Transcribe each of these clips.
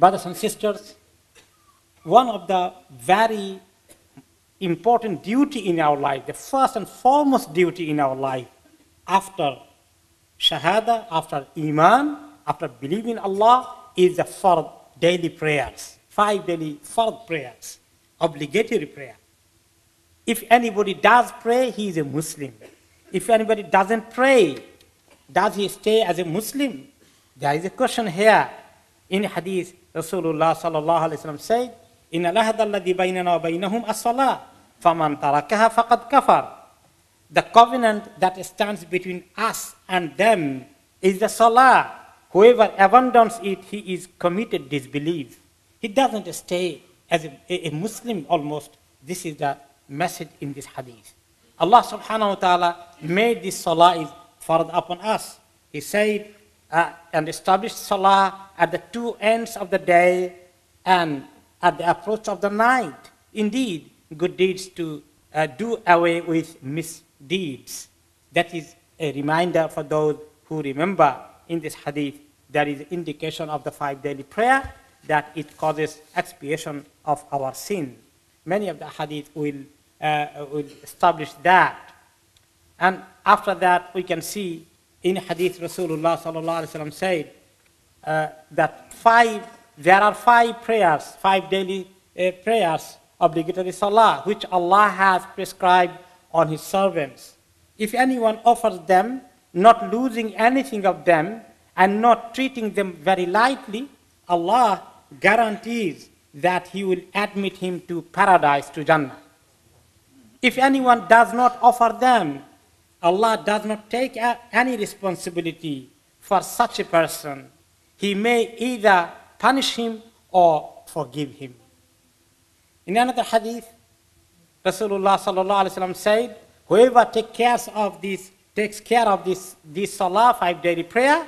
Brothers and sisters, one of the very important duty in our life, the first and foremost duty in our life, after shahada, after iman, after believing Allah, is the fard daily prayers, five daily fard prayers, obligatory prayer. If anybody does pray, he is a Muslim. If anybody doesn't pray, does he stay as a Muslim? There is a question here. In hadith, রসুল্লাহ সাল্লাহ আলাইসালাম সেই in wa বাইনাহুম আসলা ফামান Faman কাহা ফাকাত kafar." The covenant that stands between us and them is the salah. whoever abandons it, he is committed disbelief. He doesn't stay as a, a, Muslim almost. This is the message in this hadith. Allah subhanahu wa ta'ala made this salah is fard upon us. He said, uh, and established salah at the two ends of the day and at the approach of the night. Indeed, good deeds to uh, do away with misdeeds. That is a reminder for those who remember in this hadith there is indication of the five daily prayer that it causes expiation of our sin. Many of the hadith will, uh, will establish that. And after that, we can see in hadith Rasulullah sallallahu said uh, that five, there are five prayers, five daily uh, prayers, obligatory salah, which Allah has prescribed on His servants. If anyone offers them, not losing anything of them, and not treating them very lightly, Allah guarantees that He will admit him to paradise, to Jannah. If anyone does not offer them, Allah does not take any responsibility for such a person. He may either punish him or forgive him. In another hadith, Rasulullah sallallahu alaihi wasallam said, "Whoever takes care of this, takes care of this, this salah, five daily prayer,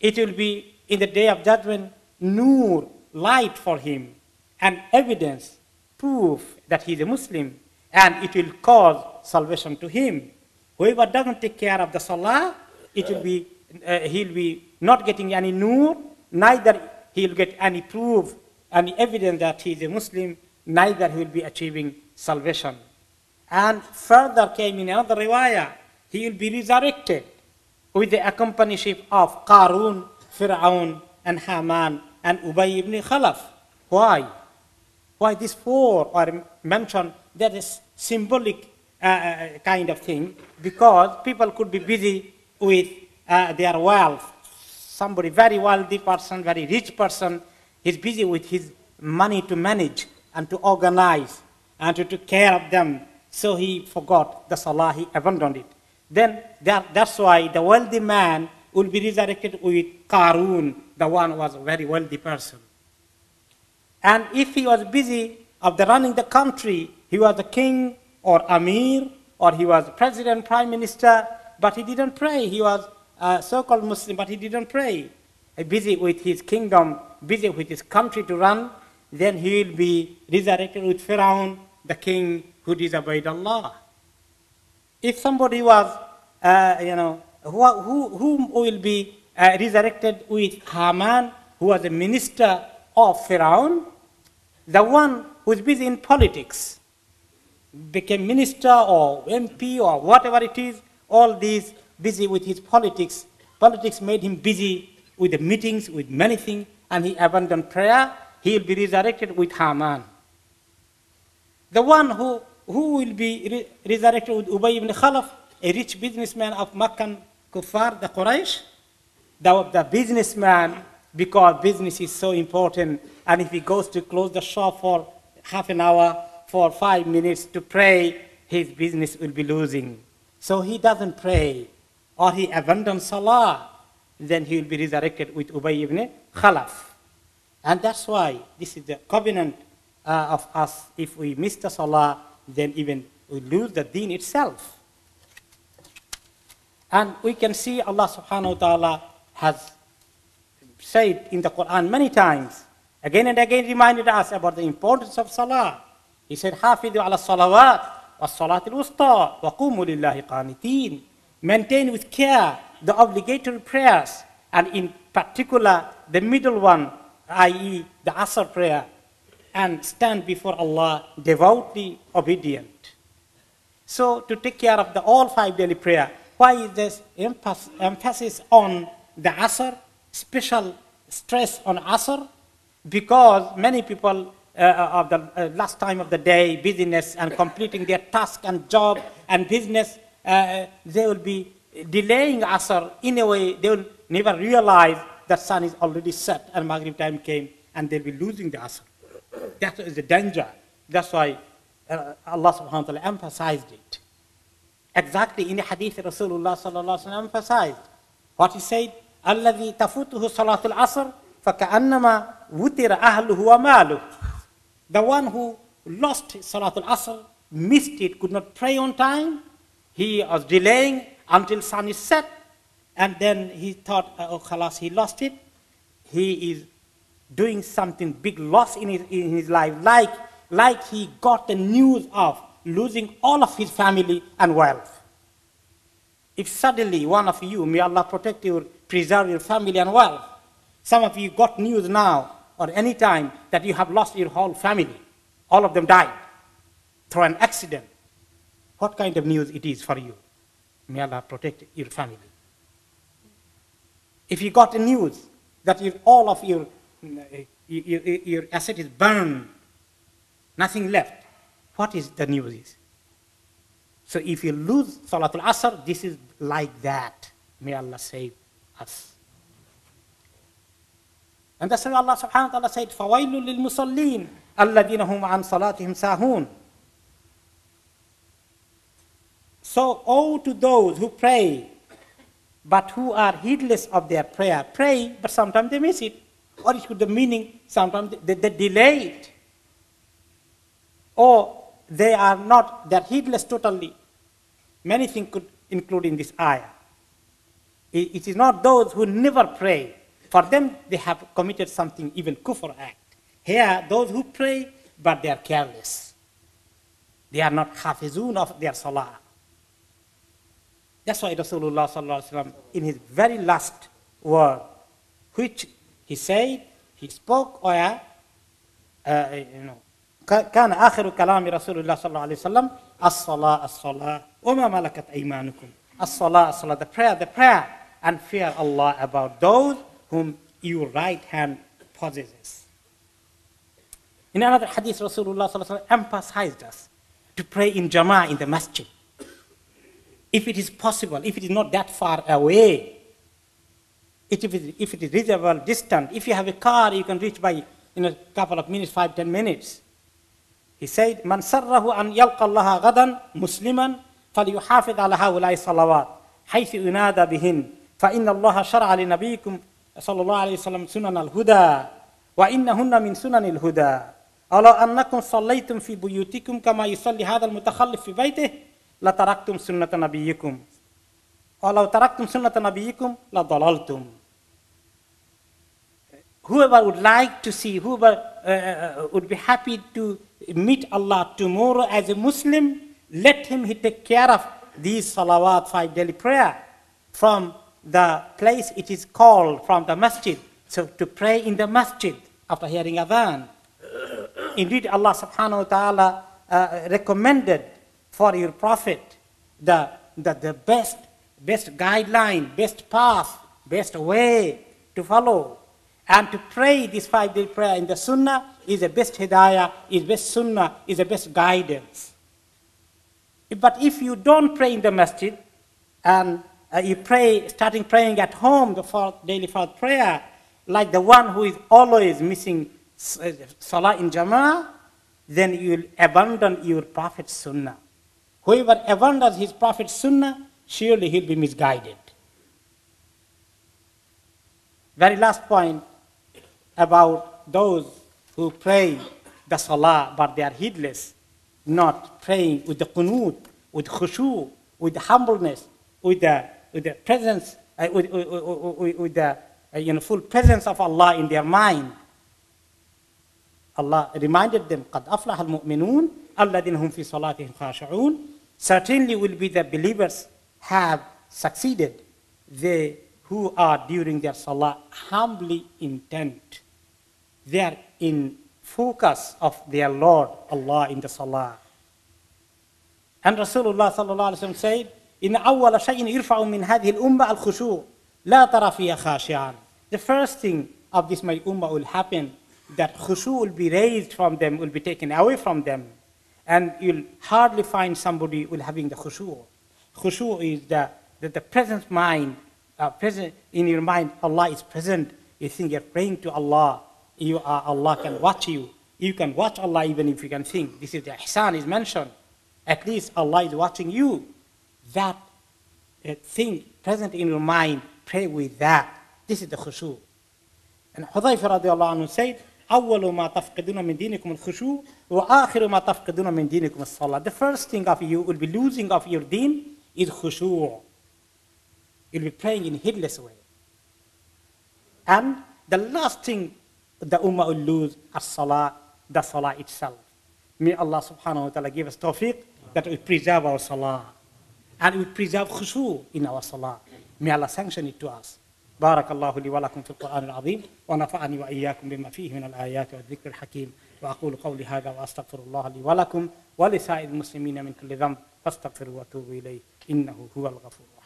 it will be in the day of judgment nur, light for him, and evidence, proof that he is a Muslim, and it will cause salvation to him. Whoever doesn't take care of the salah, it will be, uh, he'll be not getting any nur, neither he'll get any proof, any evidence that he is a Muslim, neither he will be achieving salvation. And further came in another riwayah, he will be resurrected with the accompanyship of Qarun, Fir'aun, and Haman, and Ubay ibn Khalaf. Why? Why these four are mentioned? That is symbolic uh, uh, kind of thing because people could be busy with uh, their wealth. Somebody very wealthy person, very rich person, is busy with his money to manage and to organize and to take care of them. So he forgot the salah, he abandoned it. Then that, that's why the wealthy man will be resurrected with Qarun, the one who was a very wealthy person. And if he was busy of the running the country, he was a king or Amir, or he was president, prime minister, but he didn't pray. He was a so-called Muslim, but he didn't pray. Busy with his kingdom, busy with his country to run, then he will be resurrected with Pharaoh, the king who disobeyed Allah. If somebody was, uh, you know, who, who, whom will be uh, resurrected with Haman, who was a minister of Pharaoh, the one who is busy in politics, became minister or MP or whatever it is, all these busy with his politics. Politics made him busy with the meetings, with many things, and he abandoned prayer. He will be resurrected with Haman. The one who, who will be re resurrected with Ubay ibn Khalaf, a rich businessman of Makkah, Kuffar, the Quraysh, the, the businessman, because business is so important, and if he goes to close the shop for half an hour, for five minutes to pray, his business will be losing. So he doesn't pray, or he abandons Salah, then he will be resurrected with Ubay ibn Khalaf. And that's why this is the covenant uh, of us. If we miss the Salah, then even we lose the deen itself. And we can see Allah subhanahu wa ta'ala has said in the Quran many times, again and again reminded us about the importance of Salah. He said, Hafidu ala salawat, wa salatil usta, wa qumulillahi qanitin. Maintain with care the obligatory prayers, and in particular the middle one, i.e. the Asr prayer, and stand before Allah devoutly obedient. So to take care of the all five daily prayer, why is this emphasis on the Asr, special stress on Asr? Because many people of the uh, last time of the day, busyness and completing their task and job and business, uh, they will be delaying Asr in a way they will never realize the sun is already set and Maghrib time came and they'll be losing the Asr. That is the danger. That's why uh, Allah subhanahu wa ta'ala emphasized it. Exactly in the hadith Rasulullah sallallahu alaihi wasallam emphasized. What he said, الذي تفوته صلاة العصر فكأنما وتر أهله وماله. the one who lost Salatul Asr, missed it, could not pray on time, he was delaying until sun is set, and then he thought, uh, oh, khalas, he lost it. He is doing something big loss in his, in his life, like, like he got the news of losing all of his family and wealth. If suddenly one of you, may Allah protect you, preserve your family and wealth, some of you got news now or any time that you have lost your whole family, all of them died through an accident, what kind of news it is for you? May Allah protect your family. If you got the news that all of your, your, your asset is burned, nothing left, what is the news is? So if you lose Salatul Asr, this is like that. May Allah save us. And that's why Allah subhanahu wa ta'ala said, فَوَيْلٌ لِلْمُصَلِّينَ الَّذِينَ هُمْ عَنْ صَلَاتِهِمْ سَاهُونَ So, woe to those who pray, but who are heedless of their prayer. Pray, but sometimes they miss it. Or it could the meaning, sometimes they, they delay it. Or they are not, they're heedless totally. Many things could include in this ayah. It, it is not those who never pray. For them, they have committed something, even kufr act. Here, those who pray, but they are careless. They are not hafizun of their salah. That's why Rasulullah sallallahu in his very last word, which he said, he spoke where, uh, you know, كان آخر كلام رسول الله صلى الله عليه وسلم الصلاة الصلاة وما ملكت أيمانكم الصلاة الصلاة the prayer the prayer and fear Allah about those whom your right hand possesses. In another hadith, Rasulullah emphasized us to pray in Jama'ah in the masjid. If it is possible, if it is not that far away, if it is, if it is reasonable distant, if you have a car, you can reach by in a couple of minutes, five, ten minutes. He said, Man sarrahu an yalqa Allaha ghadan musliman falyuhafiz ala hawlai salawat haythu unada bihin fa inna Allah shar'a li nabiyikum صلى الله عليه وسلم سنن الهدى وإنهن من سنن الهدى ألو أنكم صليتم في بيوتكم كما يصلي هذا المتخلف في بيته لتركتم سنة نبيكم ولو تركتم سنة نبيكم لضللتم Whoever would like to see, whoever uh, would be happy to meet Allah tomorrow as a Muslim, let him he take care of these salawat, five daily prayer, from the place it is called, from the masjid. So to pray in the masjid after hearing adhan. Indeed, Allah subhanahu wa ta'ala uh, recommended for your prophet the, the, the best, best guideline, best path, best way to follow. And to pray this five day prayer in the sunnah is the best hidayah, is best sunnah, is the best guidance. But if you don't pray in the masjid and uh, you pray, starting praying at home, the daily fard prayer, like the one who is always missing uh, salah in jama'ah, then you will abandon your prophet's sunnah. Whoever abandons his prophet's sunnah, surely he'll be misguided. Very last point about those who pray the salah but they are heedless, not praying with the qunut, with khushu, with humbleness, with the, with the presence, uh, with, with, with, with, the uh, you know, full presence of Allah in their mind. Allah reminded them, قَدْ أَفْلَحَ الْمُؤْمِنُونَ الَّذِينَ هُمْ فِي صَلَاتِهِمْ خَاشِعُونَ certainly will be the believers have succeeded, they who are during their salah humbly intent. they are in focus of their Lord, Allah, in the salah. And Rasulullah sallallahu alaihi wasallam said, إن أول شيء يرفع من هذه الأمة الخشوع لا ترى فيها خاشعا. The first thing of this my ummah will happen that khushu will be raised from them, will be taken away from them. And you'll hardly find somebody will having the khushu. Khushu is the, the, the present mind, uh, present in your mind, Allah is present. You think you're praying to Allah. You are, Allah can watch you. You can watch Allah even if you can think. This is the ihsan is mentioned. At least Allah is watching you. That uh, thing present in your mind, pray with that. This is the khushu. And Hudayfa radiallahu anhu said, أول ما تفقدون من دينكم الخشوع وآخر ما تفقدون من دينكم الصلاة. The first thing of you will be losing of your deen is khushu'. You'll be praying in heedless way. And the last thing the ummah will lose is salah, the salah itself. May Allah subhanahu wa ta'ala give us tawfiq that we preserve our salah. And we preserve khushu' in our salah. May Allah sanction it to us. بارك الله لي ولكم في القرآن العظيم ونفعني وإياكم بما فيه من الآيات والذكر الحكيم وأقول قولي هذا وأستغفر الله لي ولكم ولسائر المسلمين من كل ذنب فاستغفروا واتوبوا إليه إنه هو الغفور الرحيم